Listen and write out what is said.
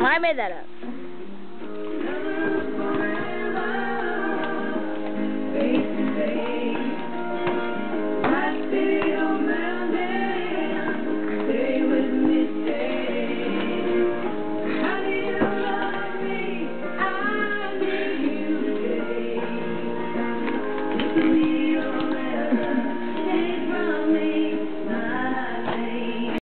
I made that up.